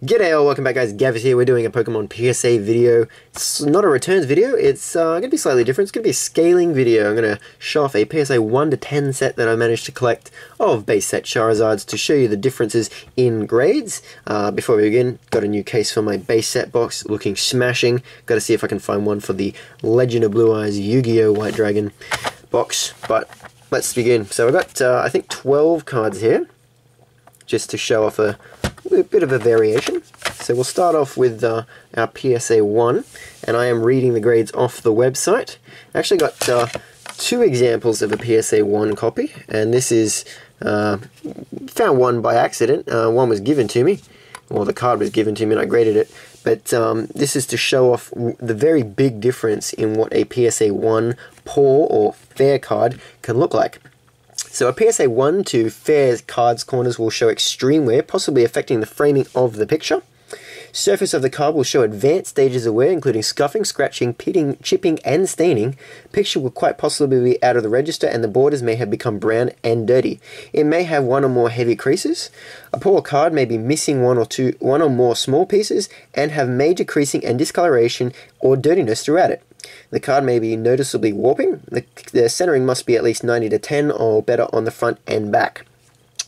G'day all, welcome back guys, Gavit here, we're doing a Pokemon PSA video. It's not a returns video, it's uh, going to be slightly different, it's going to be a scaling video. I'm going to show off a PSA 1 to 10 set that I managed to collect of base set Charizards to show you the differences in grades. Uh, before we begin, got a new case for my base set box, looking smashing. Got to see if I can find one for the Legend of Blue Eyes Yu-Gi-Oh! White Dragon box, but let's begin. So I've got, uh, I think, 12 cards here, just to show off a a bit of a variation. So we'll start off with uh, our PSA 1, and I am reading the grades off the website. I actually got uh, two examples of a PSA 1 copy, and this is, uh, found one by accident. Uh, one was given to me, or the card was given to me and I graded it. But um, this is to show off the very big difference in what a PSA 1 poor or fair card can look like. So a PSA 1 to fair cards corners will show extreme wear, possibly affecting the framing of the picture. Surface of the card will show advanced stages of wear, including scuffing, scratching, pitting, chipping, and staining. Picture will quite possibly be out of the register, and the borders may have become brown and dirty. It may have one or more heavy creases. A poor card may be missing one or two, one or more small pieces, and have major creasing and discoloration or dirtiness throughout it. The card may be noticeably warping. The, the centering must be at least 90 to 10 or better on the front and back.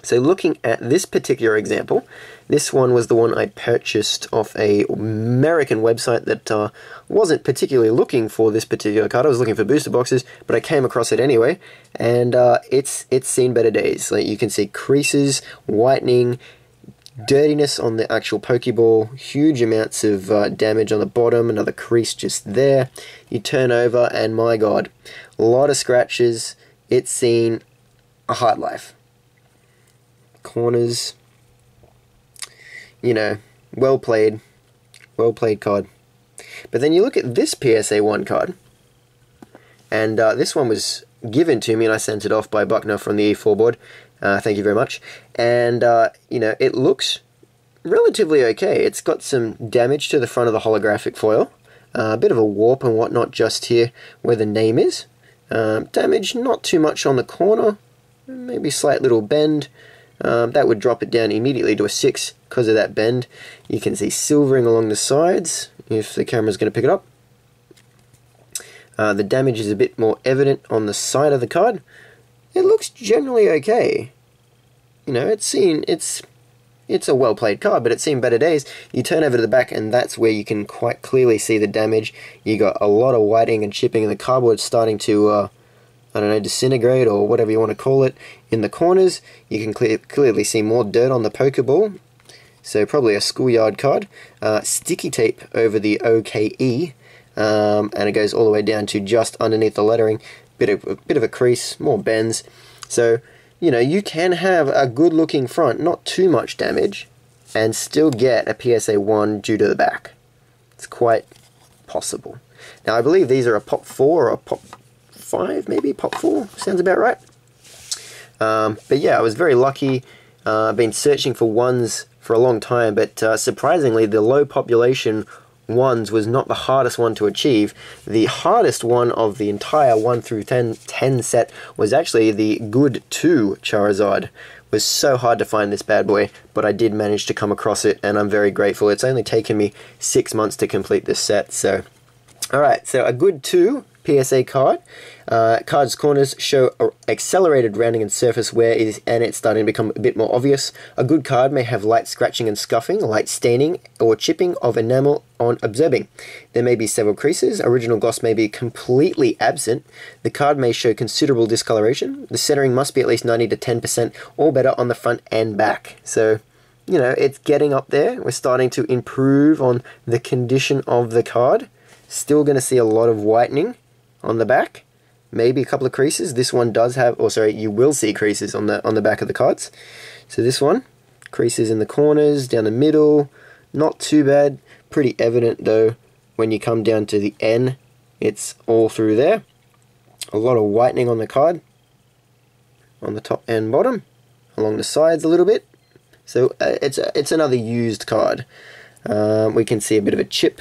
So looking at this particular example, this one was the one I purchased off a American website that uh, wasn't particularly looking for this particular card. I was looking for booster boxes, but I came across it anyway, and uh, it's it's seen better days. Like you can see creases, whitening, dirtiness on the actual Pokeball, huge amounts of uh, damage on the bottom, another crease just there. You turn over, and my god, a lot of scratches. It's seen a hard life. Corners, you know, well played, well played card. But then you look at this PSA 1 card, and uh, this one was given to me, and I sent it off by Buckner from the E4 board. Uh, thank you very much. And, uh, you know, it looks relatively okay. It's got some damage to the front of the holographic foil. Uh, a bit of a warp and whatnot just here where the name is. Um, damage not too much on the corner. Maybe slight little bend. Um, that would drop it down immediately to a 6 because of that bend. You can see silvering along the sides if the camera's going to pick it up. Uh, the damage is a bit more evident on the side of the card it looks generally okay. You know, it's seen it's it's a well played card, but it's seen better days. You turn over to the back, and that's where you can quite clearly see the damage. You got a lot of whiting and chipping, and the cardboard's starting to, uh, I don't know, disintegrate or whatever you want to call it. In the corners, you can clear, clearly see more dirt on the Pokeball. So probably a schoolyard card. Uh, sticky tape over the OKE, um, and it goes all the way down to just underneath the lettering bit of a bit of a crease, more bends. So, you know, you can have a good looking front, not too much damage, and still get a PSA 1 due to the back. It's quite possible. Now, I believe these are a pop 4 or a pop 5, maybe? Pop 4? Sounds about right. Um, but yeah, I was very lucky. Uh, I've been searching for ones for a long time, but uh, surprisingly, the low population ones was not the hardest one to achieve. The hardest one of the entire 1 through 10, 10 set was actually the Good 2 Charizard. It was so hard to find this bad boy, but I did manage to come across it, and I'm very grateful. It's only taken me six months to complete this set, so... Alright, so a Good 2 PSA card. Uh, cards corners show accelerated rounding and surface wear is, and it's starting to become a bit more obvious. A good card may have light scratching and scuffing, light staining, or chipping of enamel on observing. There may be several creases. Original gloss may be completely absent. The card may show considerable discoloration. The centering must be at least 90 to 10% or better on the front and back. So, you know, it's getting up there. We're starting to improve on the condition of the card. Still going to see a lot of whitening on the back. Maybe a couple of creases. This one does have, or sorry, you will see creases on the on the back of the cards. So this one, creases in the corners, down the middle, not too bad. Pretty evident though when you come down to the N, it's all through there. A lot of whitening on the card, on the top and bottom, along the sides a little bit. So uh, it's a, it's another used card. Um, we can see a bit of a chip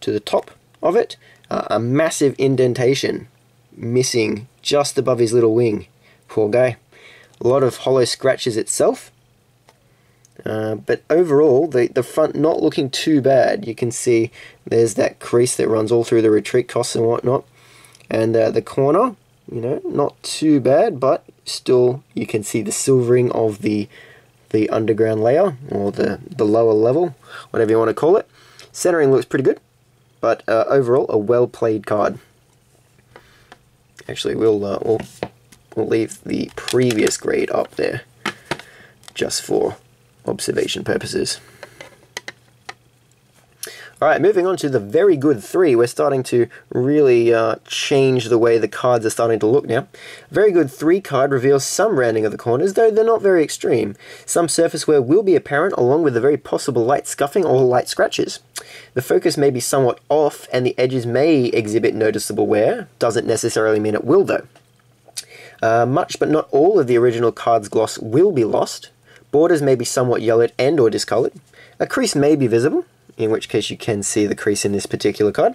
to the top of it, uh, a massive indentation missing just above his little wing. Poor guy. A lot of holo scratches itself. Uh, but overall, the, the front not looking too bad. You can see there's that crease that runs all through the retreat costs and whatnot. And uh, the corner, you know, not too bad, but still you can see the silvering of the the underground layer or the, the lower level, whatever you want to call it. Centering looks pretty good, but uh, overall a well played card. Actually, we'll, uh, we'll we'll leave the previous grade up there just for observation purposes. Alright, moving on to the very good three. We're starting to really uh, change the way the cards are starting to look now. Very good three card reveals some rounding of the corners, though they're not very extreme. Some surface wear will be apparent, along with a very possible light scuffing or light scratches. The focus may be somewhat off, and the edges may exhibit noticeable wear. Doesn't necessarily mean it will, though. Uh, much but not all of the original card's gloss will be lost. Borders may be somewhat yellowed and or discolored. A crease may be visible, in which case you can see the crease in this particular card.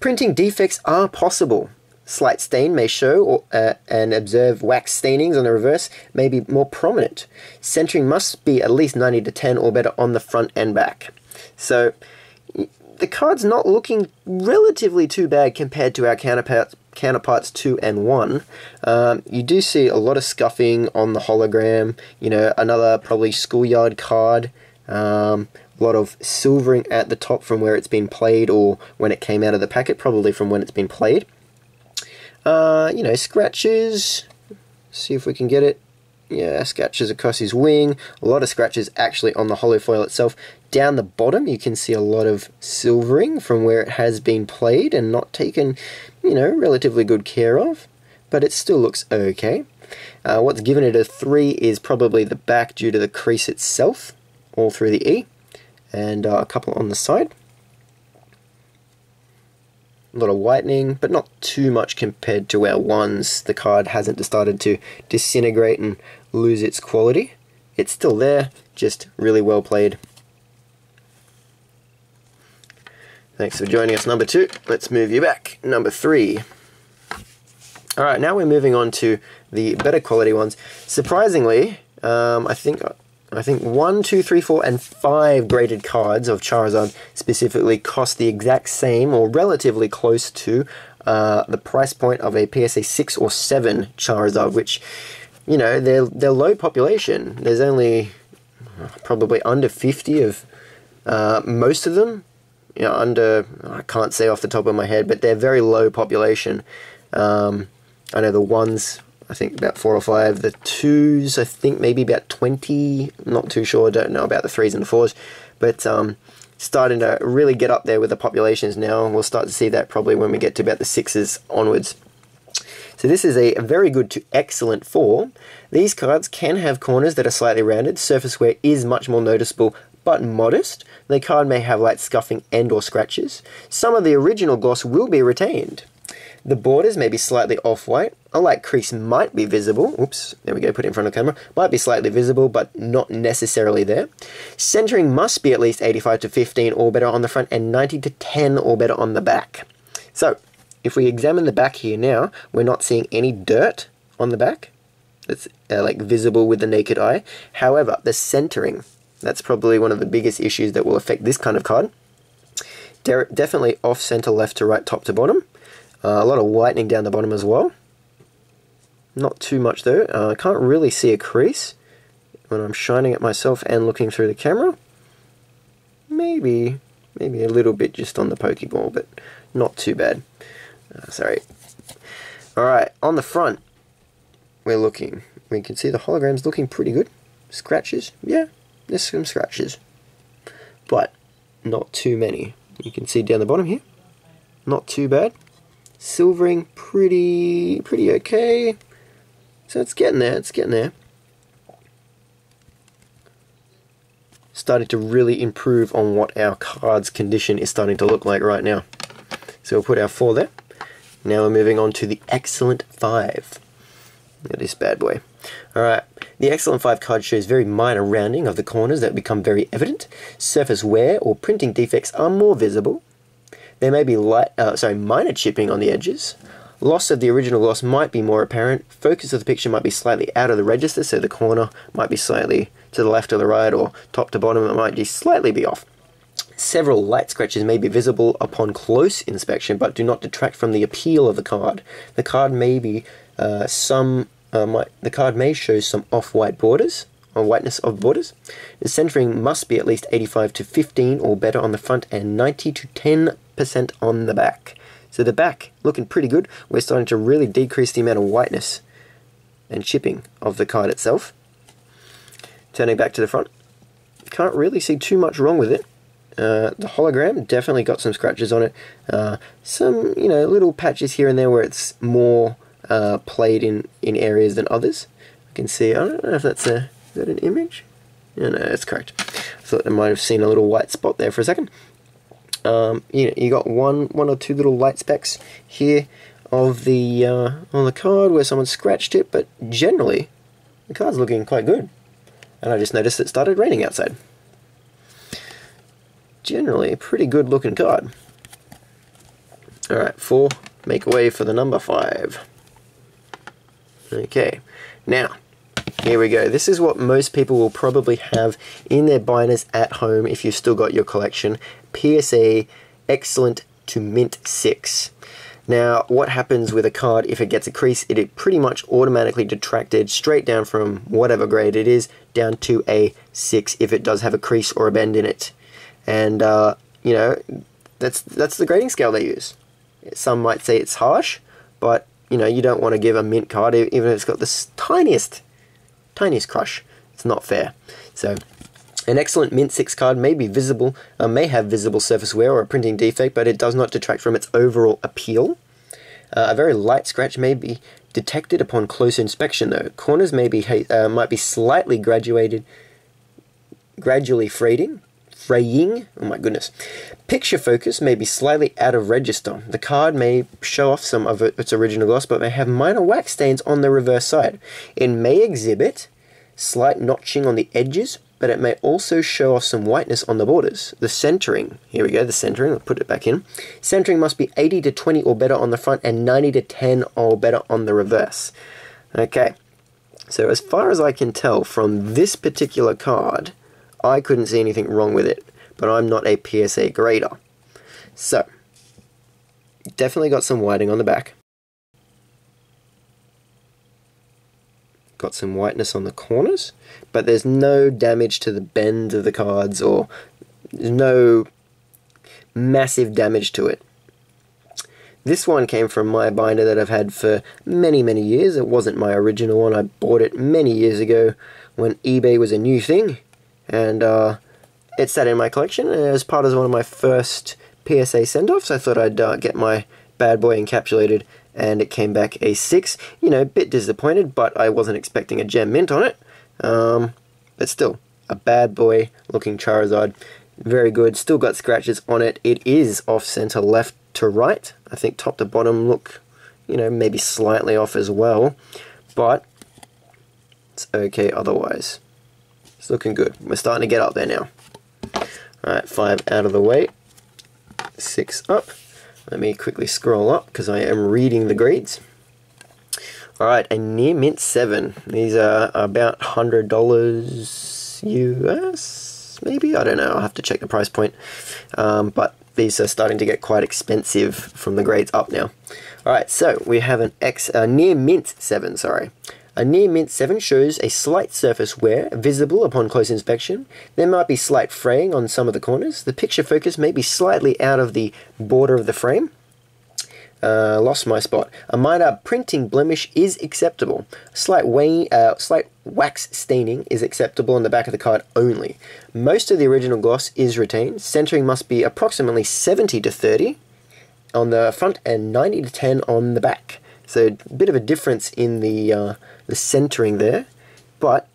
Printing defects are possible. Slight stain may show or, uh, and observe wax stainings on the reverse may be more prominent. Centering must be at least 90 to 10 or better on the front and back. So the card's not looking relatively too bad compared to our counterparts, counterparts 2 and 1. Um, you do see a lot of scuffing on the hologram, you know, another probably schoolyard card. Um, a lot of silvering at the top from where it's been played or when it came out of the packet, probably from when it's been played. Uh, you know, scratches. See if we can get it. Yeah, scratches across his wing. A lot of scratches actually on the holo foil itself. Down the bottom, you can see a lot of silvering from where it has been played and not taken, you know, relatively good care of. But it still looks okay. Uh, what's given it a 3 is probably the back due to the crease itself, all through the E and uh, a couple on the side. A lot of whitening, but not too much compared to our ones. The card hasn't started to disintegrate and lose its quality. It's still there, just really well played. Thanks for joining us, number two. Let's move you back. Number three. Alright, now we're moving on to the better quality ones. Surprisingly, um, I think I think one, two, three, four, and five graded cards of Charizard specifically cost the exact same or relatively close to uh, the price point of a PSA 6 or 7 Charizard, which, you know, they're, they're low population. There's only probably under 50 of uh, most of them. You know, under, I can't say off the top of my head, but they're very low population. Um, I know the ones I think about four or five. The twos, I think maybe about 20. not too sure. Don't know about the threes and the fours. But um, starting to really get up there with the populations now. And We'll start to see that probably when we get to about the sixes onwards. So this is a very good to excellent four. These cards can have corners that are slightly rounded. Surface wear is much more noticeable but modest. The card may have light scuffing and or scratches. Some of the original gloss will be retained. The borders may be slightly off-white. A light crease might be visible. Oops, there we go, put it in front of camera. Might be slightly visible, but not necessarily there. Centering must be at least 85 to 15 or better on the front and 90 to 10 or better on the back. So, if we examine the back here now, we're not seeing any dirt on the back. That's uh, like visible with the naked eye. However, the centering, that's probably one of the biggest issues that will affect this kind of card. De definitely off center left to right, top to bottom. Uh, a lot of whitening down the bottom as well. Not too much though. Uh, I can't really see a crease when I'm shining at myself and looking through the camera. Maybe, maybe a little bit just on the Pokeball, but not too bad. Uh, sorry. Alright, on the front, we're looking. We can see the hologram's looking pretty good. Scratches, yeah, there's some scratches. But not too many. You can see down the bottom here. Not too bad. Silvering, pretty, pretty okay. So it's getting there, it's getting there. Starting to really improve on what our card's condition is starting to look like right now. So we'll put our 4 there. Now we're moving on to the Excellent 5. Look at this bad boy. Alright, the Excellent 5 card shows very minor rounding of the corners that become very evident. Surface wear or printing defects are more visible. There may be light, uh, sorry, minor chipping on the edges. Loss of the original gloss might be more apparent. Focus of the picture might be slightly out of the register, so the corner might be slightly to the left or the right, or top to bottom, it might just slightly be off. Several light scratches may be visible upon close inspection, but do not detract from the appeal of the card. The card may be uh, some. Uh, might, the card may show some off-white borders, or whiteness of borders. The centering must be at least 85 to 15 or better on the front, and 90 to 10 percent on the back. So the back looking pretty good. We're starting to really decrease the amount of whiteness and chipping of the card itself. Turning back to the front, can't really see too much wrong with it. Uh, the hologram definitely got some scratches on it. Uh, some, you know, little patches here and there where it's more uh, played in, in areas than others. I can see, I don't know if that's a, is that an image? Yeah, no, that's correct. I thought I might have seen a little white spot there for a second. Um, you know, you got one, one or two little light specks here of the uh, on the card where someone scratched it, but generally the card's looking quite good. And I just noticed it started raining outside generally a pretty good looking card. Alright, four, make way for the number five. Okay, now, here we go. This is what most people will probably have in their binders at home if you've still got your collection. PSA Excellent to Mint 6. Now, what happens with a card if it gets a crease? It, pretty much automatically detracted straight down from whatever grade it is down to a 6 if it does have a crease or a bend in it and uh, you know that's that's the grading scale they use. Some might say it's harsh, but you know you don't want to give a mint card even if it's got the tiniest, tiniest crush. It's not fair. So. An excellent Mint 6 card may be visible, uh, may have visible surface wear or a printing defect, but it does not detract from its overall appeal. Uh, a very light scratch may be detected upon close inspection, though. Corners may be uh, might be slightly graduated, gradually fraying, fraying. Oh my goodness. Picture focus may be slightly out of register. The card may show off some of its original gloss, but may have minor wax stains on the reverse side. It may exhibit slight notching on the edges, but it may also show off some whiteness on the borders. The centering, here we go, the centering, I'll put it back in. Centering must be 80 to 20 or better on the front and 90 to 10 or better on the reverse. Okay, so as far as I can tell from this particular card, I couldn't see anything wrong with it, but I'm not a PSA grader. So, definitely got some whiting on the back. Got some whiteness on the corners, but there's no damage to the bend of the cards or no massive damage to it. This one came from my binder that I've had for many, many years. It wasn't my original one. I bought it many years ago when eBay was a new thing and uh, it sat in my collection as part of one of my first PSA send-offs. I thought I'd uh, get my bad boy encapsulated, and it came back a 6. You know, a bit disappointed, but I wasn't expecting a gem mint on it. Um, but still, a bad boy looking Charizard. Very good. Still got scratches on it. It is off-center left to right. I think top to bottom look, you know, maybe slightly off as well. But it's okay otherwise. It's looking good. We're starting to get up there now. Alright, five out of the way. Six up. Let me quickly scroll up because I am reading the grades. Alright, a near mint 7. These are about $100 US, maybe? I don't know. I'll have to check the price point. Um, but these are starting to get quite expensive from the grades up now. Alright, so we have an X, near mint 7, sorry. A near mint 7 shows a slight surface wear visible upon close inspection. There might be slight fraying on some of the corners. The picture focus may be slightly out of the border of the frame. Uh, lost my spot. A minor printing blemish is acceptable. Slight, way, uh, slight wax staining is acceptable on the back of the card only. Most of the original gloss is retained. Centering must be approximately 70 to 30 on the front and 90 to 10 on the back. So a bit of a difference in the uh, the centering there, but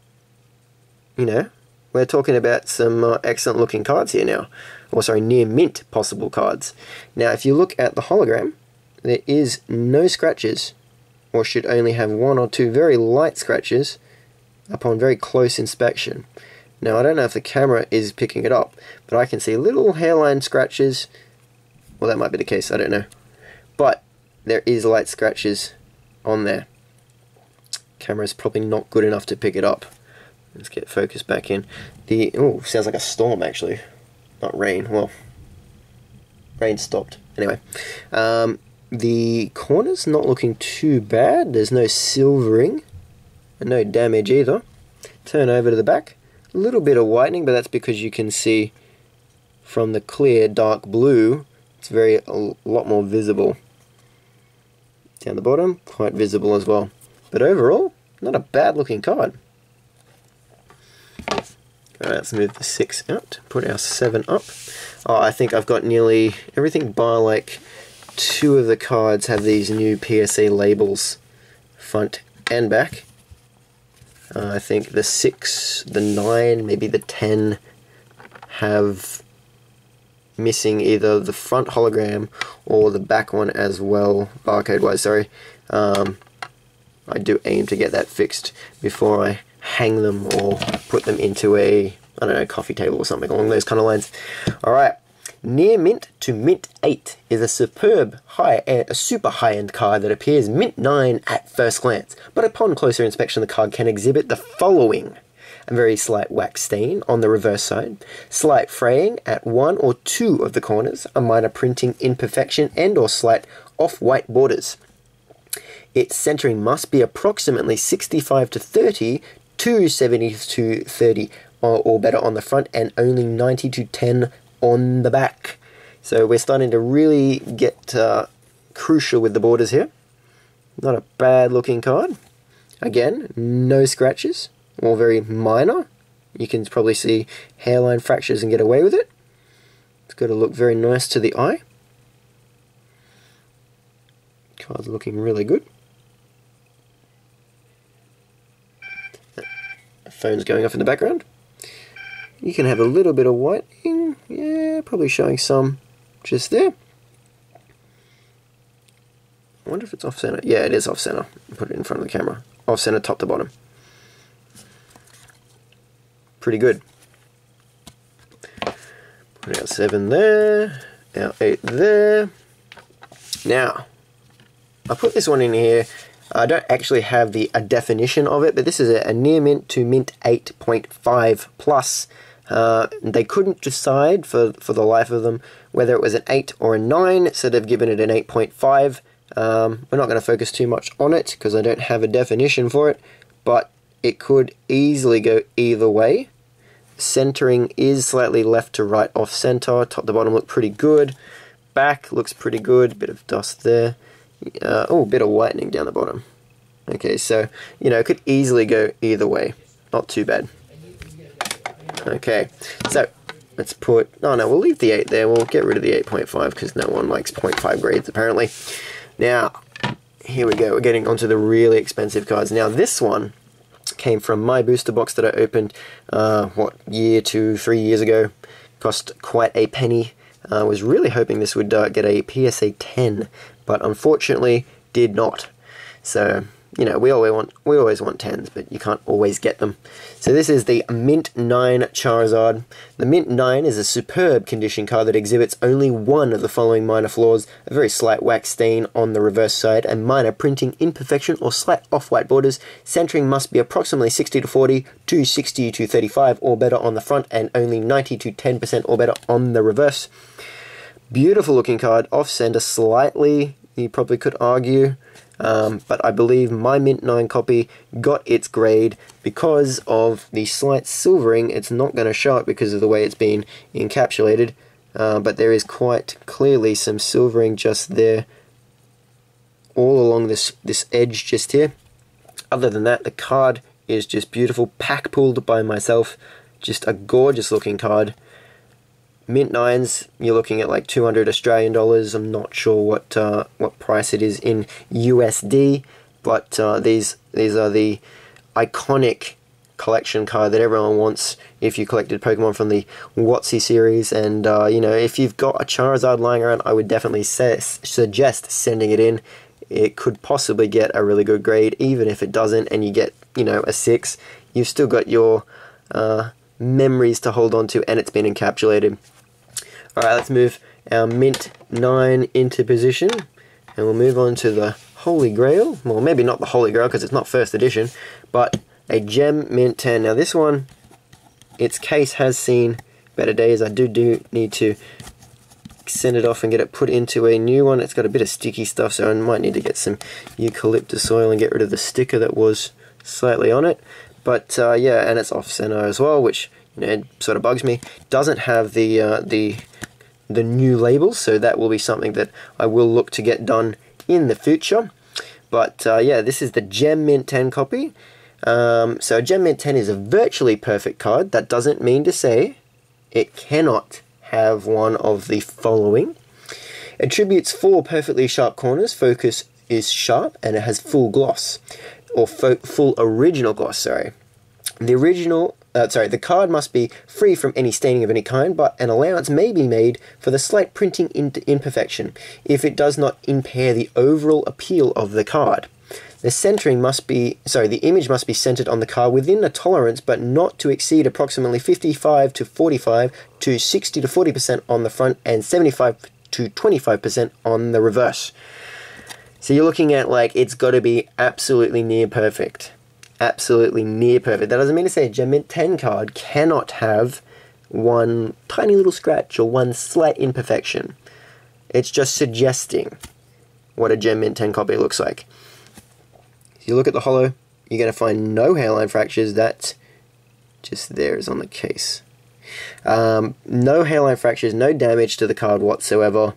you know we're talking about some uh, excellent looking cards here now, or sorry, near mint possible cards. Now, if you look at the hologram, there is no scratches, or should only have one or two very light scratches upon very close inspection. Now, I don't know if the camera is picking it up, but I can see little hairline scratches. Well, that might be the case, I don't know. But there is light scratches on there. Camera's probably not good enough to pick it up. Let's get focus back in. The oh, sounds like a storm actually, not rain. Well, rain stopped. Anyway, um, the corner's not looking too bad. There's no silvering, and no damage either. Turn over to the back. A little bit of whitening, but that's because you can see from the clear dark blue, it's very a lot more visible. Down the bottom, quite visible as well. But overall, not a bad looking card. Let's move the 6 out, put our 7 up. Oh, I think I've got nearly everything bar like two of the cards have these new PSA labels, front and back. Uh, I think the 6, the 9, maybe the 10 have missing either the front hologram or the back one as well, barcode wise, sorry. Um, I do aim to get that fixed before I hang them or put them into a, I don't know, coffee table or something along those kind of lines. Alright, Near Mint to Mint 8 is a superb, high, a super high-end card that appears Mint 9 at first glance, but upon closer inspection the card can exhibit the following. A very slight wax stain on the reverse side, slight fraying at one or two of the corners, a minor printing imperfection and or slight off-white borders. Its centering must be approximately 65 to 30 to 70 to 30 or, or better on the front and only 90 to 10 on the back. So we're starting to really get uh, crucial with the borders here. Not a bad looking card. Again, no scratches, or very minor. You can probably see hairline fractures and get away with it. It's got to look very nice to the eye. Card's looking really good. Phone's going off in the background. You can have a little bit of whitening. Yeah, probably showing some just there. I wonder if it's off center. Yeah, it is off center. Put it in front of the camera. Off center, top to bottom. Pretty good. Put our seven there. Our eight there. Now, I put this one in here I don't actually have the a definition of it, but this is a, a near mint to mint 8.5 plus. Uh, they couldn't decide for, for the life of them whether it was an 8 or a 9, so they've given it an 8.5. Um, we're not going to focus too much on it because I don't have a definition for it, but it could easily go either way. Centering is slightly left to right off center. Top to bottom look pretty good. Back looks pretty good. Bit of dust there. Uh, oh, a bit of whitening down the bottom. Okay, so, you know, it could easily go either way. Not too bad. Okay, so let's put... Oh, no, we'll leave the 8 there. We'll get rid of the 8.5 because no one likes 0.5 grades, apparently. Now, here we go. We're getting onto the really expensive cards. Now, this one came from my booster box that I opened, uh, what, year, two, three years ago. Cost quite a penny. I was really hoping this would uh, get a PSA 10, but unfortunately did not. So you know, we always want we always want tens, but you can't always get them. So this is the Mint 9 Charizard. The Mint 9 is a superb condition card that exhibits only one of the following minor flaws, a very slight wax stain on the reverse side, and minor printing imperfection or slight off-white borders. Centering must be approximately 60 to 40 to 60 to 35 or better on the front, and only 90 to 10% or better on the reverse. Beautiful looking card, off-center slightly, you probably could argue. Um, but I believe my Mint 9 copy got its grade because of the slight silvering. It's not going to show it because of the way it's been encapsulated, uh, but there is quite clearly some silvering just there all along this, this edge just here. Other than that, the card is just beautiful, pack pulled by myself, just a gorgeous looking card. Mint nines, you're looking at like 200 Australian dollars. I'm not sure what uh, what price it is in USD, but uh, these these are the iconic collection card that everyone wants if you collected Pokemon from the WotC series. And uh, you know, if you've got a Charizard lying around, I would definitely suggest sending it in. It could possibly get a really good grade, even if it doesn't, and you get you know a six. You've still got your uh, memories to hold on to, and it's been encapsulated. Alright, let's move our Mint 9 into position. And we'll move on to the Holy Grail. Well, maybe not the Holy Grail because it's not first edition, but a Gem Mint 10. Now this one, its case has seen better days. I do, do need to send it off and get it put into a new one. It's got a bit of sticky stuff, so I might need to get some eucalyptus oil and get rid of the sticker that was slightly on it. But uh, yeah, and it's off center as well, which you know sort of bugs me. Doesn't have the uh, the the new labels, so that will be something that I will look to get done in the future. But uh, yeah, this is the Gem Mint 10 copy. Um, so Gem Mint 10 is a virtually perfect card. That doesn't mean to say it cannot have one of the following. Attributes four perfectly sharp corners. Focus is sharp and it has full gloss, or full original gloss, sorry. The original uh, sorry, the card must be free from any staining of any kind, but an allowance may be made for the slight printing imperfection if it does not impair the overall appeal of the card. The centering must be, sorry, the image must be centered on the card within a tolerance, but not to exceed approximately 55 to 45 to 60 to 40% on the front and 75 to 25% on the reverse. So you're looking at like it's got to be absolutely near perfect absolutely near perfect. That doesn't mean to say a Gem Mint 10 card cannot have one tiny little scratch or one slight imperfection. It's just suggesting what a Gem Mint 10 copy looks like. If you look at the holo, you're going to find no hairline fractures. That just there is on the case. Um, no hairline fractures, no damage to the card whatsoever.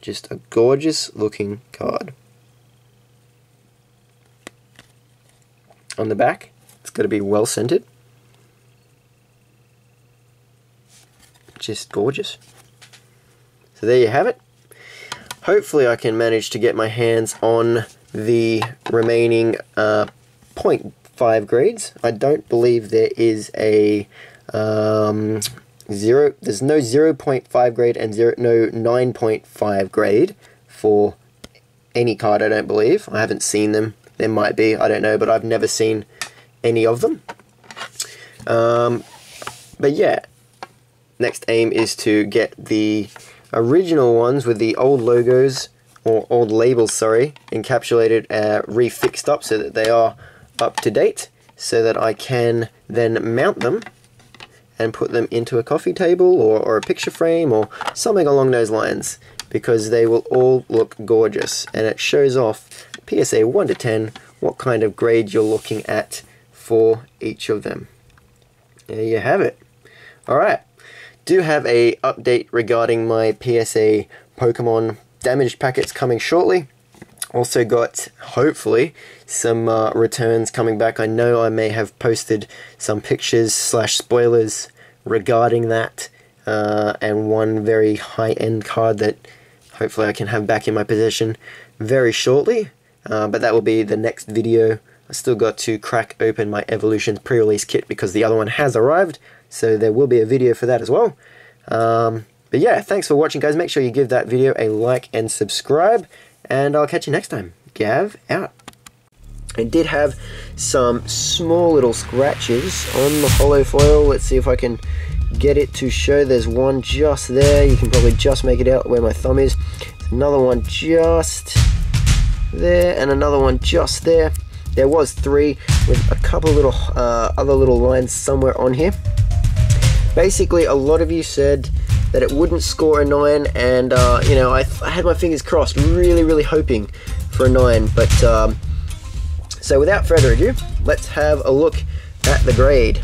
Just a gorgeous looking card. on the back. It's got to be well centered. Just gorgeous. So there you have it. Hopefully I can manage to get my hands on the remaining uh, 0.5 grades. I don't believe there is a um, zero. There's no 0.5 grade and zero, no 9.5 grade for any card. I don't believe. I haven't seen them there might be, I don't know, but I've never seen any of them. Um, but yeah, next aim is to get the original ones with the old logos, or old labels, sorry, encapsulated, uh, refixed up so that they are up to date, so that I can then mount them and put them into a coffee table or, or a picture frame or something along those lines because they will all look gorgeous and it shows off PSA 1 to 10 what kind of grade you're looking at for each of them. There you have it. Alright, do have a update regarding my PSA Pokemon damaged packets coming shortly. Also got, hopefully, some uh, returns coming back. I know I may have posted some pictures slash spoilers regarding that. Uh, and one very high-end card that hopefully I can have back in my possession very shortly. Uh, but that will be the next video. I still got to crack open my Evolutions pre-release kit because the other one has arrived, so there will be a video for that as well. Um, but yeah, thanks for watching guys. Make sure you give that video a like and subscribe, and I'll catch you next time. Gav out. I did have some small little scratches on the holo foil. Let's see if I can get it to show. There's one just there. You can probably just make it out where my thumb is. Another one just there and another one just there. There was three with a couple of little uh, other little lines somewhere on here. Basically, a lot of you said that it wouldn't score a 9 and uh, you know I, I, had my fingers crossed really really hoping for a 9 but um, so without further ado let's have a look at the grade